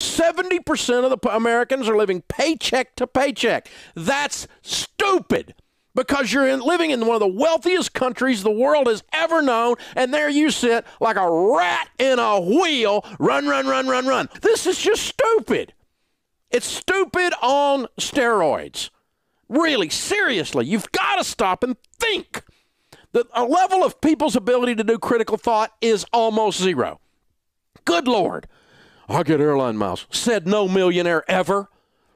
70% of the Americans are living paycheck to paycheck. That's stupid because you're in, living in one of the wealthiest countries the world has ever known, and there you sit like a rat in a wheel, run, run, run, run, run. This is just stupid. It's stupid on steroids. Really, seriously, you've got to stop and think. The a level of people's ability to do critical thought is almost zero. Good Lord. I'll get airline miles. Said no millionaire ever.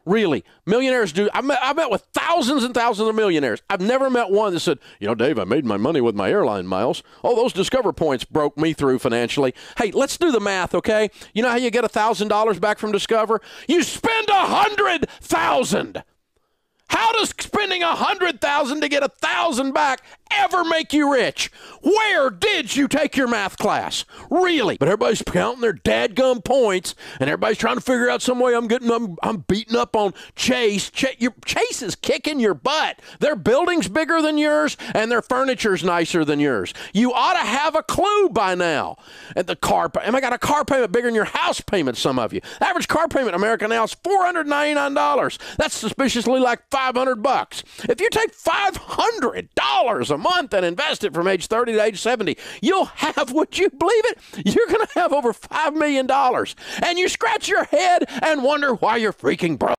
Really, millionaires do. I met, I met with thousands and thousands of millionaires. I've never met one that said, you know, Dave, I made my money with my airline miles. Oh, those Discover points broke me through financially. Hey, let's do the math, okay? You know how you get a thousand dollars back from Discover? You spend a hundred thousand. Spending a hundred thousand to get a thousand back ever make you rich? Where did you take your math class? Really? But everybody's counting their dadgum points, and everybody's trying to figure out some way I'm getting I'm, I'm beating up on Chase. Ch- your, Chase is kicking your butt. Their building's bigger than yours, and their furniture's nicer than yours. You ought to have a clue by now. At the car, am I got a car payment bigger than your house payment. Some of you, average car payment in America now is four hundred ninety nine dollars. That's suspiciously like five hundred bucks. If you take five hundred dollars a month and invest it from age 30 to age 70, you'll have, would you believe it? You're going to have over $5 million. And you scratch your head and wonder why you're freaking broke.